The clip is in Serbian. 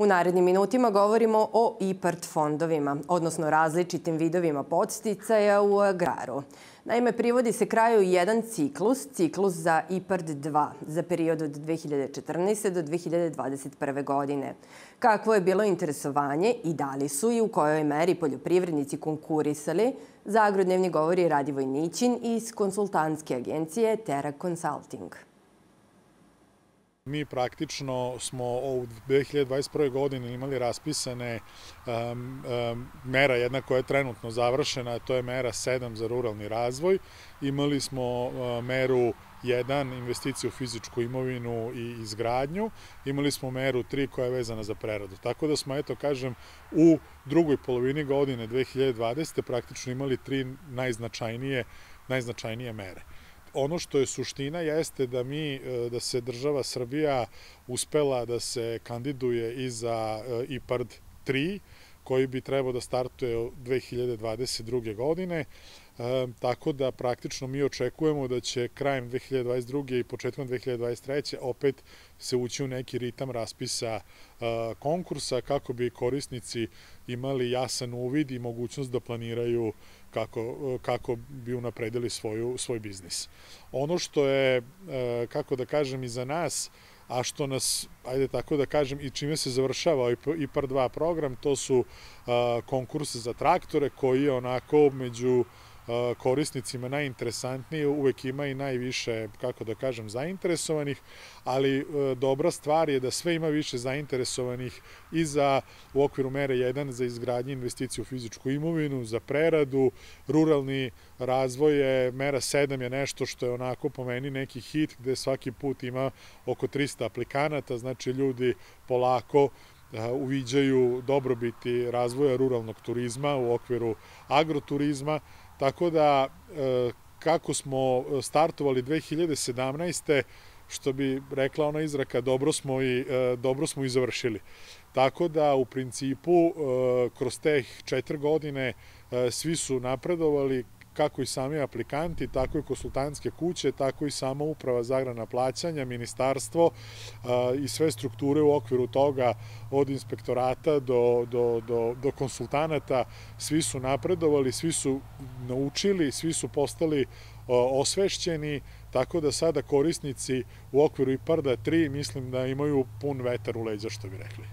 U narednim minutima govorimo o IPART fondovima, odnosno različitim vidovima podsticaja u agraru. Naime, privodi se kraju jedan ciklus, ciklus za IPART 2 za period od 2014. do 2021. godine. Kakvo je bilo interesovanje i da li su i u kojoj meri poljoprivrednici konkurisali, za agrodnevni govori Radivoj Nićin iz konsultantske agencije Terra Consulting. Mi praktično smo u 2021. godini imali raspisane mera jedna koja je trenutno završena, to je mera 7 za ruralni razvoj. Imali smo uh, meru 1 investiciju u fizičku imovinu i izgradnju, imali smo meru 3 koja je vezana za preradu. Tako da smo, eto kažem, u drugoj polovini godine 2020. praktično imali tri najznačajnije, najznačajnije mere ono što je suština jeste da mi, e, da se država Srbija uspela da se kandiduje i za e, IPARD 3, koji bi trebao da startuje 2022. godine, e, tako da praktično mi očekujemo da će krajem 2022. i početkom 2023. opet se ući u neki ritam raspisa konkursa kako bi korisnici imali jasan uvid i mogućnost da planiraju kako, kako bi unapredili svoju, svoj biznis. Ono što je, e, kako da kažem, i za nas, a što nas, ajde tako da kažem, i čime se završava IPAR 2 program, to su konkurse za traktore koji je onako među korisnicima najinteresantnije, uvek ima i najviše, kako da kažem, zainteresovanih, ali e, dobra stvar je da sve ima više zainteresovanih i za u okviru mere 1 za izgradnje investiciju u fizičku imovinu, za preradu, ruralni razvoj je, mera 7 je nešto što je onako po meni neki hit gde svaki put ima oko 300 aplikanata, znači ljudi polako uviđaju dobrobiti razvoja ruralnog turizma u okviru agroturizma, Tako da, e, kako smo startovali 2017. što bi rekla ona izraka, dobro smo i, e, dobro smo i završili. Tako da, u principu, e, kroz te četiri godine svi su napredovali, kako i sami aplikanti, tako i konsultantske kuće, tako i sama uprava za agrana plaćanja, ministarstvo i sve strukture u okviru toga od inspektorata do, do, do, do konsultanata, svi su napredovali, svi su naučili, svi su postali osvešćeni, tako da sada korisnici u okviru IPARDA 3 mislim da imaju pun vetar u leđa, što bi rekli.